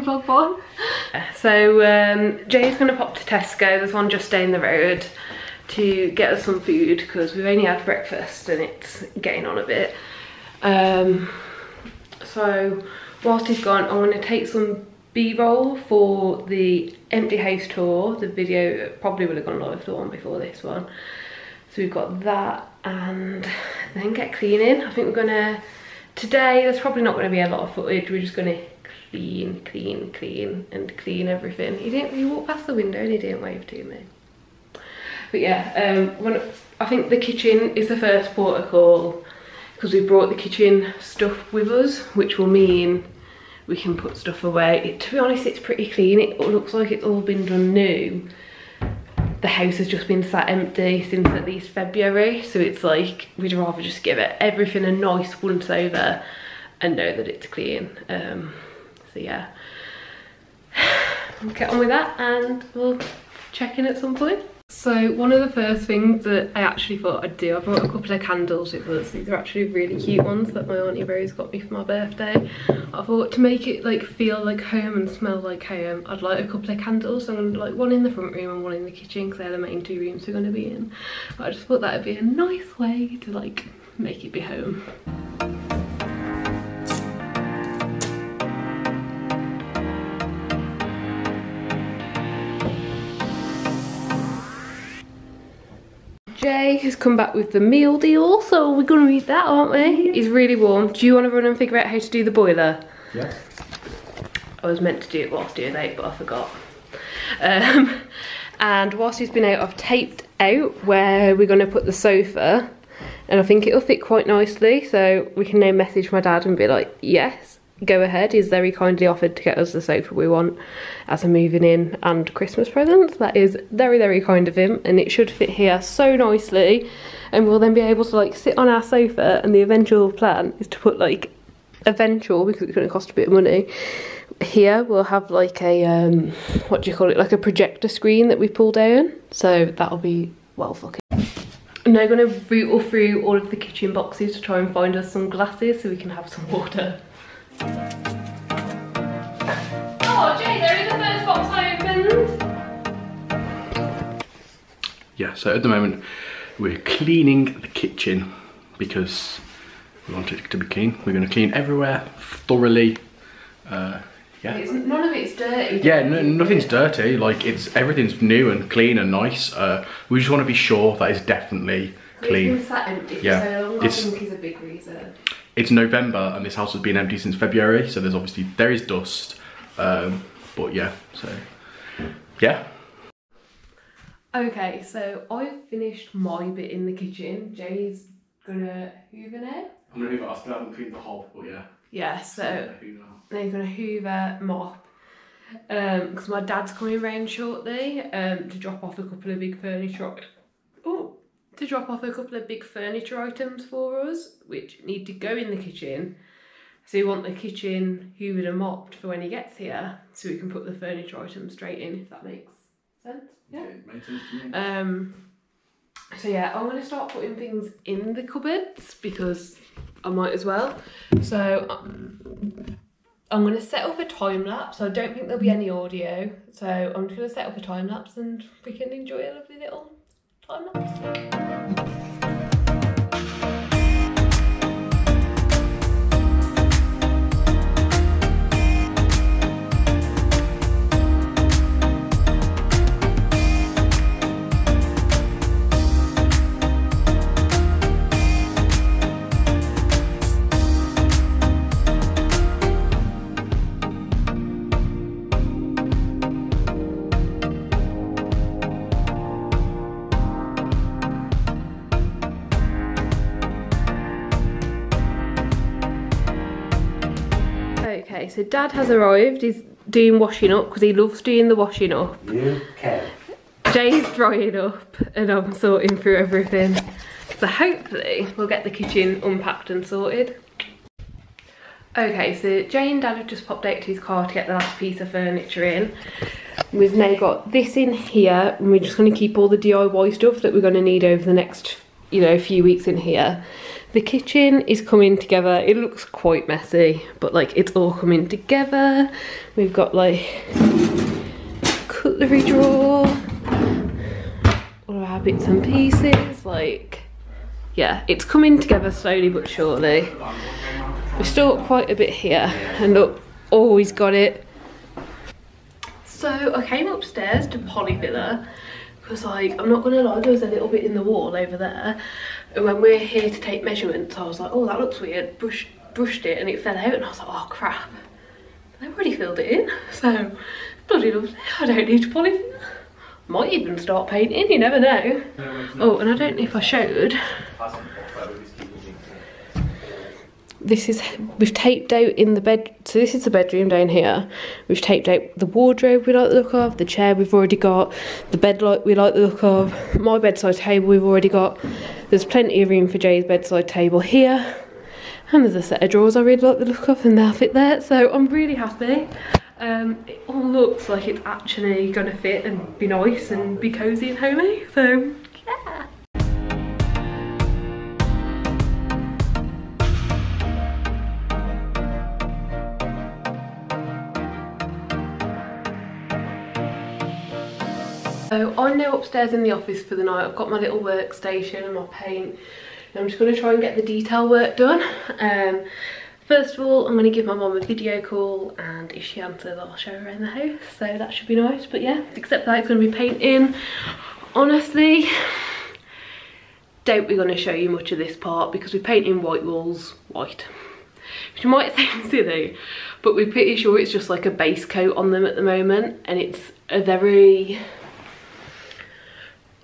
vlog. So um, Jay's to pop to Tesco, there's one just down the road, to get us some food because we've only had breakfast and it's getting on a bit. Um, so whilst he's gone, I'm to take some b-roll for the empty house tour. The video probably would have gone live the one before this one. So we've got that and then get cleaning. I think we're gonna, today there's probably not gonna be a lot of footage. We're just gonna clean, clean, clean and clean everything. He didn't, he walked past the window and he didn't wave to me. But yeah, um, when, I think the kitchen is the first port of call because we brought the kitchen stuff with us, which will mean we can put stuff away. It, to be honest, it's pretty clean. It looks like it's all been done new. The house has just been sat empty since at least February. So it's like, we'd rather just give it everything a nice once over and know that it's clean. Um, so yeah, we'll get on with that and we'll check in at some point. So one of the first things that I actually thought I'd do, I bought a couple of candles with us. These are actually really cute ones that my Auntie Rose got me for my birthday. I thought to make it like feel like home and smell like home, I'd light a couple of candles. So I'm gonna like one in the front room and one in the kitchen because they're the main two rooms we're gonna be in. But I just thought that would be a nice way to like make it be home. Has come back with the meal deal, so we're gonna eat that, aren't we? It's really warm. Do you want to run and figure out how to do the boiler? Yeah. I was meant to do it whilst doing late, but I forgot. Um, and whilst he's been out, I've taped out where we're gonna put the sofa, and I think it'll fit quite nicely, so we can now message my dad and be like, yes, go ahead. He's very kindly offered to get us the sofa we want as a moving in and Christmas present. That is very, very kind of him and it should fit here so nicely and we'll then be able to like sit on our sofa and the eventual plan is to put like eventual because it's going to cost a bit of money here we'll have like a um what do you call it like a projector screen that we pull down so that'll be well fucking I'm now going to rootle through all of the kitchen boxes to try and find us some glasses so we can have some water Oh, Jay, there is the first box I opened. Yeah, so at the moment we're cleaning the kitchen because we want it to be clean. We're going to clean everywhere thoroughly. Uh, yeah. It's, none of it's dirty. Yeah, no, nothing's dirty. Like it's everything's new and clean and nice. Uh, we just want to be sure that it's definitely It's clean. been sat empty Yeah, so long, I it's- think is a big reason. It's November and this house has been empty since February, so there's obviously there is dust. Um, but yeah, so yeah. Okay, so I've finished my bit in the kitchen. Jay's gonna hoover now. I'm gonna hoover. I still haven't cleaned the hob, but yeah. Yeah, so now he's gonna hoover, mop. Um, because my dad's coming round shortly, um, to drop off a couple of big furniture. To drop off a couple of big furniture items for us, which need to go in the kitchen. So we want the kitchen hoovered and mopped for when he gets here, so we can put the furniture items straight in. If that makes sense. Yeah. it makes sense to me. Um, so yeah, I'm gonna start putting things in the cupboards because I might as well. So um, I'm gonna set up a time lapse. I don't think there'll be any audio, so I'm just gonna set up a time lapse and we can enjoy a lovely little time lapse. Okay, so Dad has arrived. He's doing washing up because he loves doing the washing up. You can. Jay's drying up and I'm sorting through everything. So hopefully we'll get the kitchen unpacked and sorted. Okay, so Jay and Dad have just popped out to his car to get the last piece of furniture in. We've now got this in here and we're just going to keep all the DIY stuff that we're going to need over the next you know, a few weeks in here. The kitchen is coming together. It looks quite messy, but like it's all coming together. We've got like cutlery drawer, all our bits and pieces, like yeah, it's coming together slowly but surely. We've still got quite a bit here and look, always got it. So I came upstairs to Polyfilla because like, I'm not gonna lie, there was a little bit in the wall over there. And when we're here to take measurements, I was like, oh, that looks weird. Brushed, brushed it and it fell out and I was like, oh crap. They've already filled it in. So, bloody lovely. I don't need to Polyfilla. Might even start painting, you never know. Oh, and I don't know if I showed. This is, we've taped out in the bed, so this is the bedroom down here. We've taped out the wardrobe we like the look of, the chair we've already got, the bed light we like the look of, my bedside table we've already got. There's plenty of room for Jay's bedside table here. And there's a set of drawers I really like the look of and they'll fit there, so I'm really happy. Um, it all looks like it's actually going to fit and be nice and be cosy and homey, so yeah. So I'm now upstairs in the office for the night. I've got my little workstation and my paint. And I'm just going to try and get the detail work done. Um, first of all, I'm going to give my mum a video call and if she answers, I'll show her around the house. So that should be nice. But yeah, except that it's going to be painting. Honestly, don't we're going to show you much of this part because we're painting white walls white. Which might sound silly, but we're pretty sure it's just like a base coat on them at the moment. And it's a very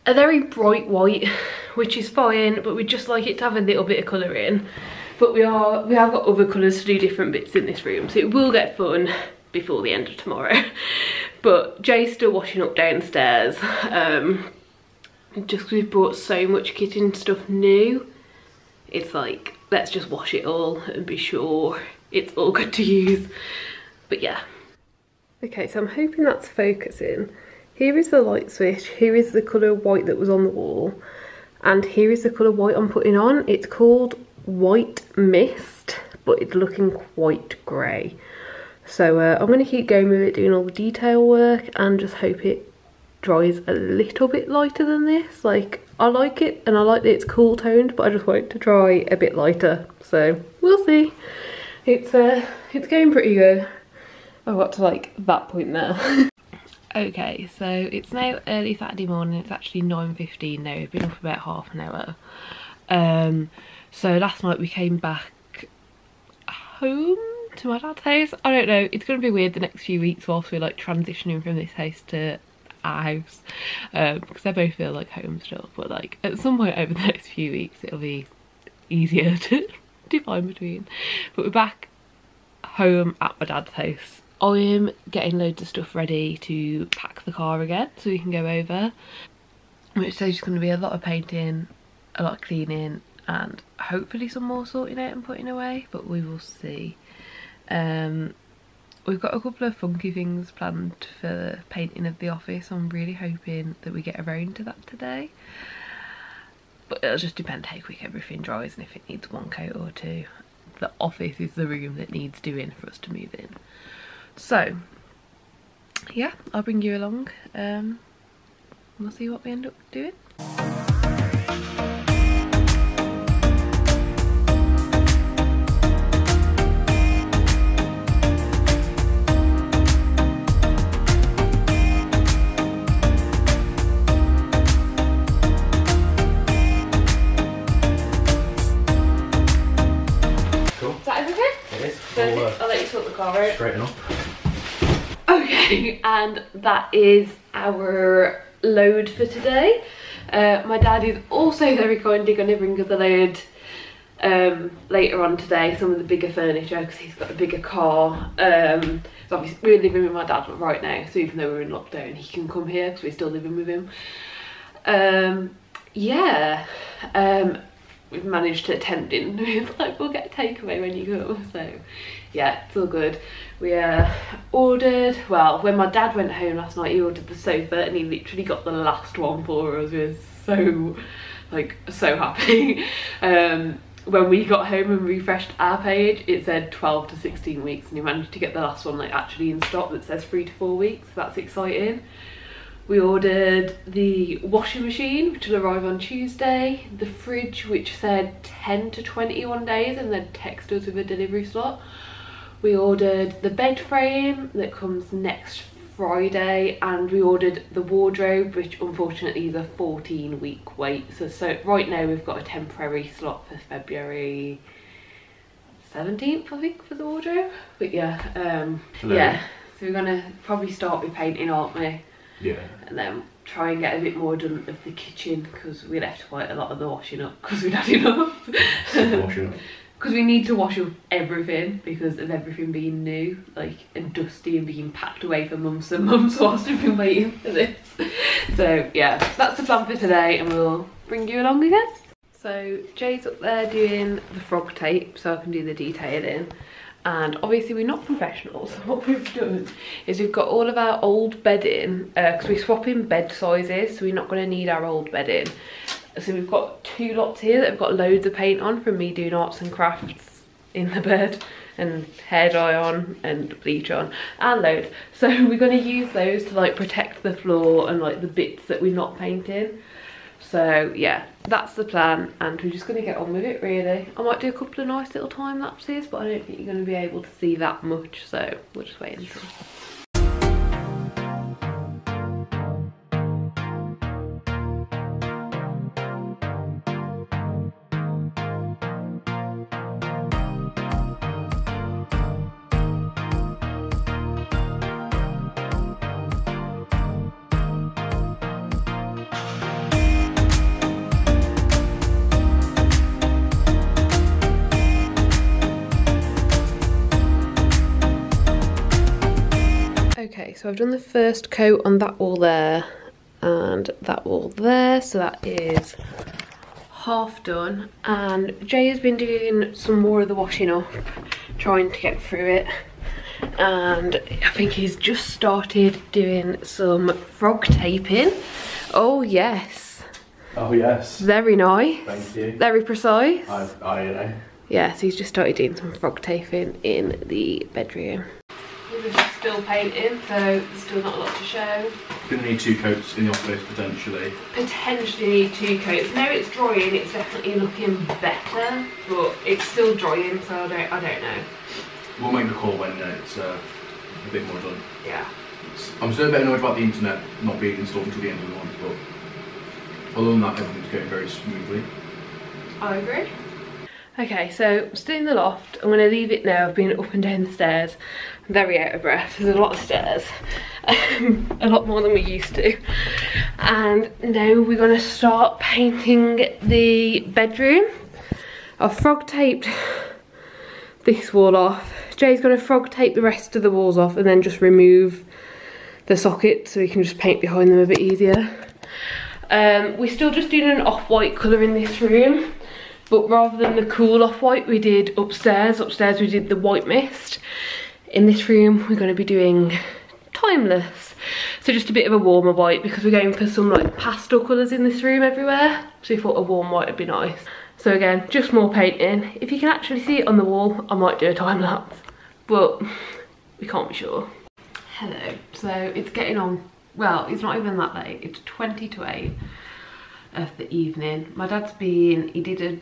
a very bright white which is fine but we just like it to have a little bit of colour in but we are we have got other colours to do different bits in this room so it will get fun before the end of tomorrow. But Jay's still washing up downstairs um, just because we've brought so much kitchen stuff new. It's like let's just wash it all and be sure it's all good to use. But yeah. Okay so I'm hoping that's focusing here is the light switch, here is the colour white that was on the wall, and here is the colour white I'm putting on. It's called White Mist, but it's looking quite grey. So uh, I'm going to keep going with it, doing all the detail work, and just hope it dries a little bit lighter than this. Like, I like it, and I like that it's cool toned, but I just want it to dry a bit lighter. So, we'll see. It's, uh, it's going pretty good. I got to like that point there. Okay, so it's now early Saturday morning, it's actually 9.15 now, we've been up about half an hour. Um, so last night we came back home to my dad's house. I don't know, it's going to be weird the next few weeks whilst we're like transitioning from this house to our house. Um, because they both feel like home still, but like at some point over the next few weeks it'll be easier to define between. But we're back home at my dad's house I'm getting loads of stuff ready to pack the car again so we can go over. Which stage is going to be a lot of painting, a lot of cleaning and hopefully some more sorting out and putting away, but we will see. Um, we've got a couple of funky things planned for the painting of the office. I'm really hoping that we get around to that today. But it'll just depend how quick everything dries and if it needs one coat or two. The office is the room that needs doing for us to move in. So, yeah, I'll bring you along. Um, we'll see what we end up doing. Cool. Is that everything? It is. Perfect. I'll let you sort the car out. Straighten up. Okay, and that is our load for today. Uh, my dad is also very kindly going to bring us a load um, later on today, some of the bigger furniture because he's got a bigger car. Um, so obviously we're living with my dad right now, so even though we're in lockdown, he can come here because we're still living with him. Um, yeah, um, we've managed to tempt him. Like, we'll get a takeaway when you come. So yeah, it's all good. We uh, ordered, well, when my dad went home last night, he ordered the sofa and he literally got the last one for us. We were so, like so happy. um, when we got home and refreshed our page, it said 12 to 16 weeks, and we managed to get the last one like actually in stock that says three to four weeks. That's exciting. We ordered the washing machine, which will arrive on Tuesday, the fridge, which said 10 to 21 days, and then text us with a delivery slot. We ordered the bed frame that comes next Friday and we ordered the wardrobe which unfortunately is a 14 week wait so so right now we've got a temporary slot for February 17th I think for the wardrobe but yeah um Hello. yeah so we're gonna probably start with painting aren't we Yeah. and then try and get a bit more done of the kitchen because we left quite a lot of the washing up because we'd had enough Washing up. because we need to wash up everything because of everything being new like and dusty and being packed away for months and months whilst we've been waiting for this. So yeah that's the plan for today and we'll bring you along again. So Jay's up there doing the frog tape so I can do the detailing and obviously we're not professionals. So what we've done is we've got all of our old bedding uh, because we're swapping bed sizes so we're not going to need our old bedding. So we've got two lots here that have got loads of paint on from me doing arts and crafts in the bed and hair dye on and bleach on and loads. So we're going to use those to like protect the floor and like the bits that we're not painting so yeah that's the plan and we're just going to get on with it really. I might do a couple of nice little time lapses but i don't think you're going to be able to see that much so we'll just wait and see done the first coat on that wall there and that wall there, so that is half done. And Jay has been doing some more of the washing up, trying to get through it. And I think he's just started doing some frog taping. Oh yes, Oh yes. very nice. Thank you. Very precise. I, I uh, you know. Yeah, so he's just started doing some frog taping in the bedroom. Still painting, so there's still not a lot to show. Gonna need two coats in the office potentially. Potentially need two coats. Now it's drying, it's definitely looking better, but it's still drying, so I don't, I don't know. We'll make the call when uh, it's uh, a bit more done. Yeah. I'm still a bit annoyed about the internet not being installed until the end of the month, but other than that, everything's going very smoothly. I agree. Okay, so I'm still in the loft. I'm to leave it now. I've been up and down the stairs. I'm very out of breath. There's a lot of stairs. Um, a lot more than we used to. And now we're to start painting the bedroom. I've frog taped this wall off. Jay's to frog tape the rest of the walls off and then just remove the sockets so we can just paint behind them a bit easier. Um, we're still just doing an off-white colour in this room but rather than the cool off-white we did upstairs. Upstairs we did the white mist. In this room we're going to be doing timeless. So just a bit of a warmer white because we're going for some like pastel colours in this room everywhere. So we thought a warm white would be nice. So again just more painting. If you can actually see it on the wall i might do a time lapse but we can't be sure. Hello. So it's getting on well it's not even that late. It's 20 to 8 of the evening. My dad's been he did a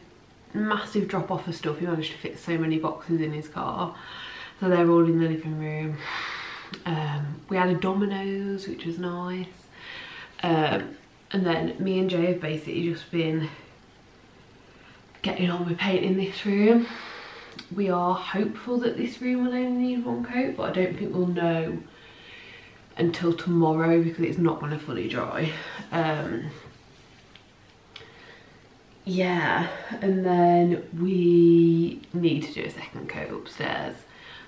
massive drop off of stuff. He managed to fit so many boxes in his car. So they're all in the living room. Um, we had a Domino's, which was nice. Um, and then me and Jay have basically just been getting on with painting this room. We are hopeful that this room will only need one coat, but I don't think we'll know until tomorrow because it's not going to fully dry. Um, yeah and then we need to do a second coat upstairs.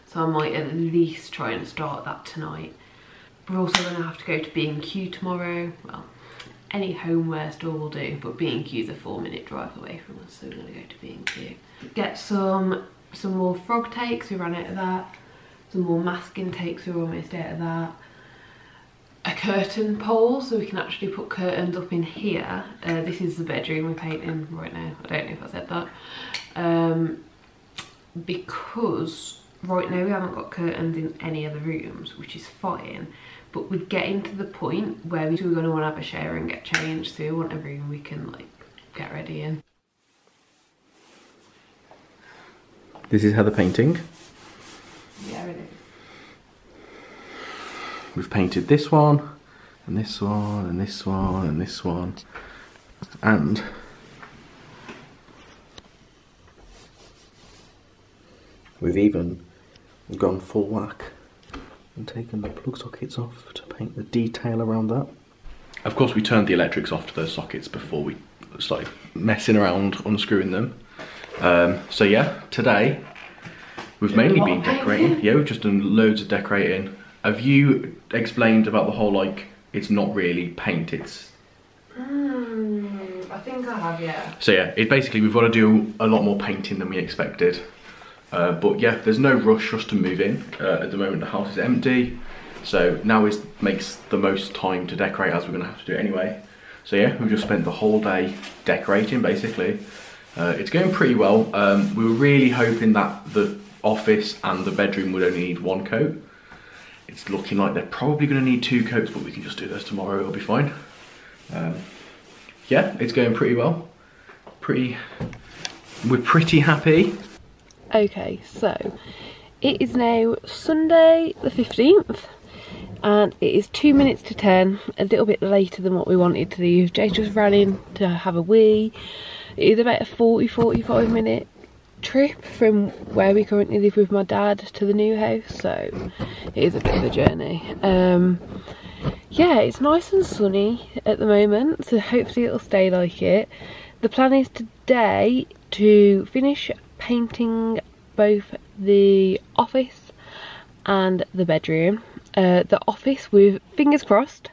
So I might at least try and start that tonight. We're also to have to go to B&Q tomorrow. Well any homeware store will do but B&Q is a four minute drive away from us so we're to go to B&Q get some some more frog tapes we ran out of that. Some more masking takes we we're almost out of that a curtain pole so we can actually put curtains up in here. Uh, this is the bedroom we're painting right now. I don't know if I said that. Um, because right now we haven't got curtains in any of the rooms, which is fine. But we're getting to the point where we're going to want to have a shower and get changed. So we want a room we can like get ready in. This is how the painting. Yeah, really. We've painted this one, and this one, and this one, and this one, and we've even gone full whack and taken the plug sockets off to paint the detail around that. Of course, we turned the electrics off to those sockets before we started messing around unscrewing them. Um, so yeah, today we've mainly been decorating. Yeah, we've just done loads of decorating. Have you explained about the whole like it's not really paint, it's Mm, I think I have, yeah. so yeah, it basically we've got to do a lot more painting than we expected. Uh, but yeah, there's no rush for us to move in. Uh, at the moment, the house is empty, so now is makes the most time to decorate as we're gonna have to do it anyway. So yeah, we've just spent the whole day decorating basically. Uh, it's going pretty well. Um, we were really hoping that the office and the bedroom would only need one coat. It's looking like they're probably going to need two coats, but we can just do those tomorrow. It'll be fine. Um, yeah, it's going pretty well. Pretty, we're pretty happy. Okay, so it is now Sunday the 15th and it is two minutes to 10, a little bit later than what we wanted to leave. Jay just ran in to have a wee. It is about a 40-45 minute trip from where we currently live with my dad to the new house, so it is a bit of a journey. Um, yeah, it's nice and sunny at the moment, so hopefully it'll stay like it. The plan is today to finish painting both the office and the bedroom. Uh, the office with fingers crossed,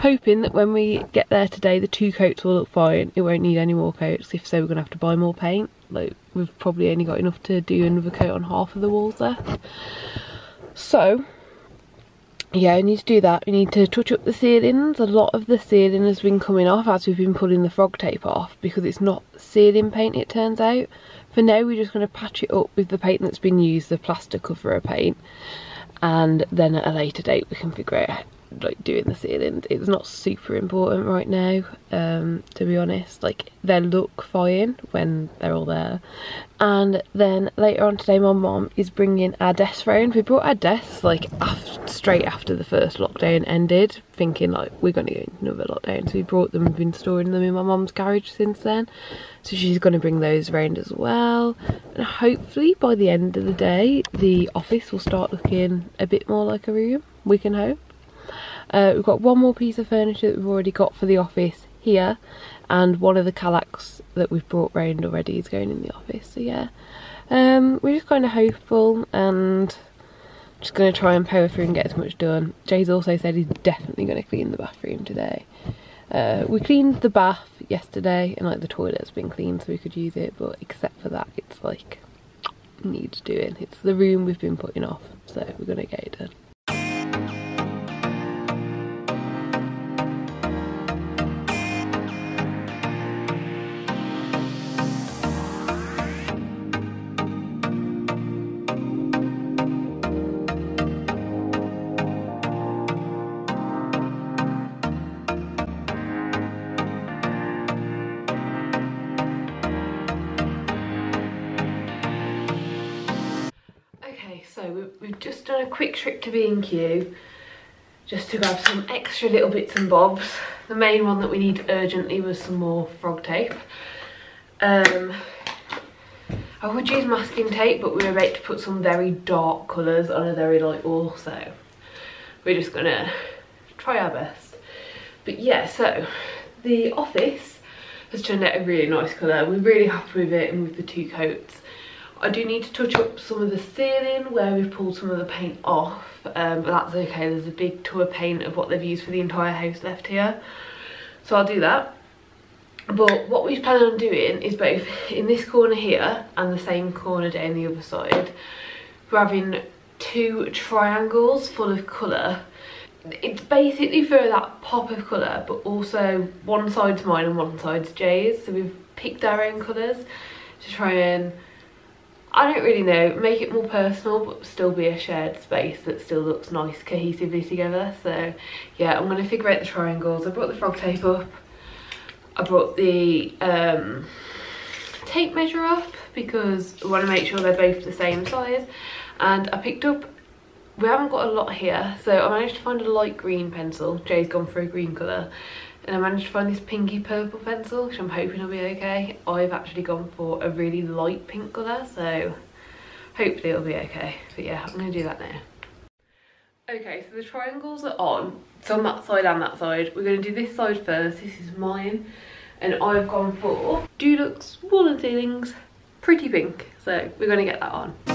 hoping that when we get there today the two coats will look fine. It won't need any more coats. If so, we're gonna have to buy more paint. Like we've probably only got enough to do another coat on half of the walls left. So yeah, we need to do that. We need to touch up the ceilings. A lot of the ceiling has been coming off as we've been pulling the frog tape off because it's not ceiling paint it turns out. For now we're just going to patch it up with the paint that's been used, the plaster coverer paint. And then at a later date we can figure it out like doing the ceilings. It's not super important right now, um, to be honest. Like they look fine when they're all there. And then later on today, my mom is bringing our desks round. We brought our desks like after, straight after the first lockdown ended, thinking like we're going to get another lockdown. So we brought them and been storing them in my mom's garage since then. So she's going to bring those round as well. And hopefully by the end of the day, the office will start looking a bit more like a room. We can hope. Uh, we've got one more piece of furniture that we've already got for the office here and one of the Kallax that we've brought round already is going in the office so yeah. Um, we're just kind of hopeful and just going to try and power through and get as much done. Jay's also said he's definitely going to clean the bathroom today. Uh, we cleaned the bath yesterday and like the toilet's been cleaned so we could use it but except for that it's like needs doing it's the room we've been putting off so we're going to get it done quick trip to B&Q just to grab some extra little bits and bobs. The main one that we need urgently was some more frog tape. Um, I would use masking tape, but we were about to put some very dark colours on a very light wall, so we're just gonna try our best. But yeah, so the office has turned out a really nice colour. We're really happy with it and with the two coats. I do need to touch up some of the ceiling where we've pulled some of the paint off, um, but that's okay. There's a big tour paint of what they've used for the entire house left here. So I'll do that. But what we plan on doing is both in this corner here and the same corner down the other side, we're having two triangles full of colour it's basically for that pop of colour but also one side's mine and one side's Jay's so we've picked our own colours to try and I don't really know, make it more personal but still be a shared space that still looks nice cohesively together. So yeah, I'm going to figure out the triangles. I brought the frog tape up. I brought the um, tape measure up because I want to make sure they're both the same size. And I picked up, we haven't got a lot here, so I managed to find a light green pencil. Jay's gone for a green colour and I managed to find this pinky purple pencil which I'm hoping will be okay. I've actually gone for a really light pink colour so hopefully it'll be okay. But yeah, I'm going to do that now. Okay, so the triangles are on. It's on that side and that side. We're going to do this side first. This is mine. And I've gone for Dulux Wall and Ceilings Pretty Pink. So we're going to get that on.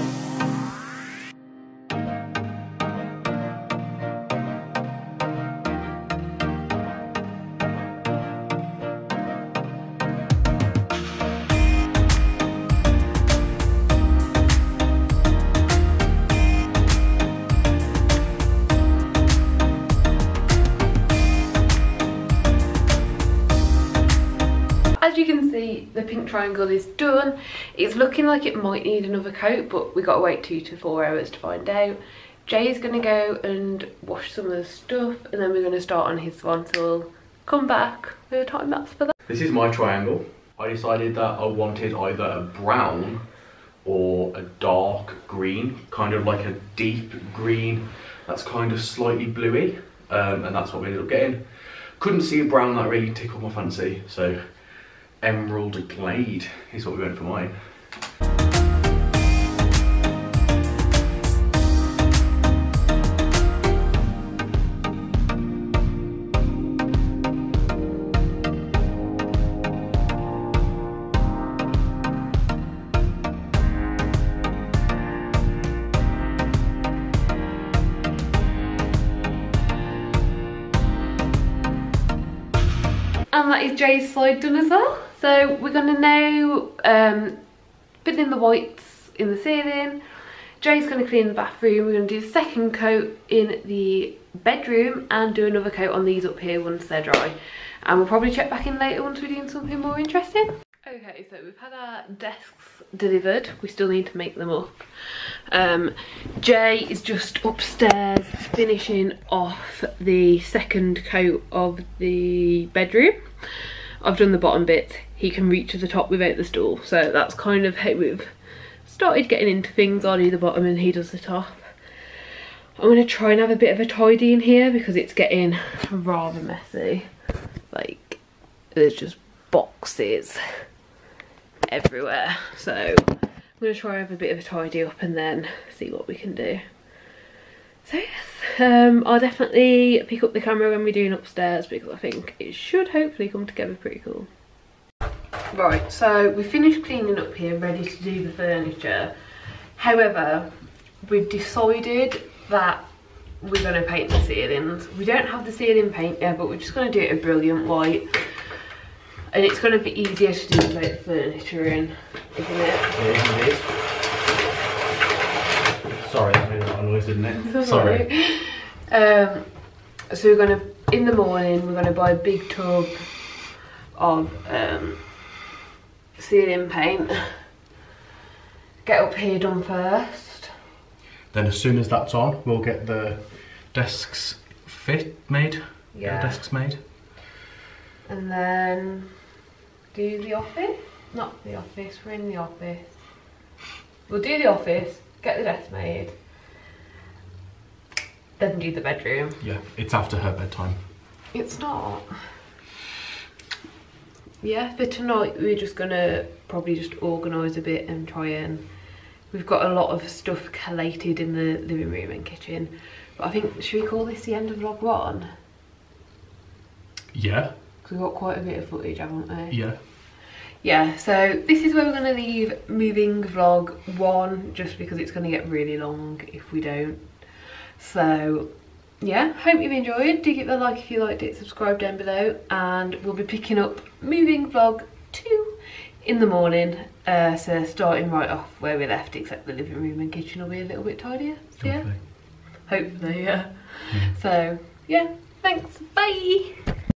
The pink triangle is done. It's looking like it might need another coat, but we got to wait two to four hours to find out. Jay's to go and wash some of the stuff, and then we're to start on his one, so we'll come back with a time lapse for that. This is my triangle. I decided that I wanted either a brown or a dark green, kind of like a deep green that's kind of slightly bluey, um, and that's what we ended up getting. Couldn't see a brown that really tickled my fancy, so Emerald Glade is what we went for mine. and that is Jay's side done as well. So we're going to now um, fill in the whites in the ceiling. Jay's going to clean the bathroom. We're to do the second coat in the bedroom and do another coat on these up here once they're dry. And we'll probably check back in later once we're doing something more interesting. Okay, so we've had our desks delivered. We still need to make them up. Um, Jay is just upstairs finishing off the second coat of the bedroom. I've done the bottom bit. He can reach to the top without the stool. So that's kind of how we've started getting into things. I do the bottom and he does the top. I'm going to try and have a bit of a tidy in here because it's getting rather messy. Like, there's just boxes everywhere. So I'm going to try and have a bit of a tidy up and then see what we can do. So yes, um, I'll definitely pick up the camera when we're doing upstairs because I think it should hopefully come together pretty cool. Right, so we finished cleaning up here, ready to do the furniture. However, we've decided that we're going to paint the ceilings. We don't have the ceiling paint yet, but we're just going to do it a brilliant white. And it's going to be easier to do without the furniture in, isn't it? It is. Sorry, that made a lot of noise, didn't it? Sorry. Um, so we're going to, in the morning, we're going to buy a big tub of um, ceiling paint. Get up here done first. Then as soon as that's on, we'll get the desks fit made. Yeah. Get the desks made. And then do the office. Not the office, we're in the office. We'll do the office, get the desk made. Then do the bedroom. Yeah, it's after her bedtime. It's not. Yeah, for tonight we're just gonna probably just organise a bit and try and we've got a lot of stuff collated in the living room and kitchen. But I think should we call this the end of vlog one? Yeah. Because we've got quite a bit of footage, haven't we? Yeah. Yeah, so this is where we're going to leave moving vlog one, just because it's going to get really long if we don't. So yeah, hope you've enjoyed. Do give it a like if you liked it, subscribe down below, and we'll be picking up moving vlog two in the morning. Uh, so starting right off where we left, except the living room and kitchen will be a little bit tidier. So yeah, Hopefully. hopefully, yeah. So yeah, thanks, bye.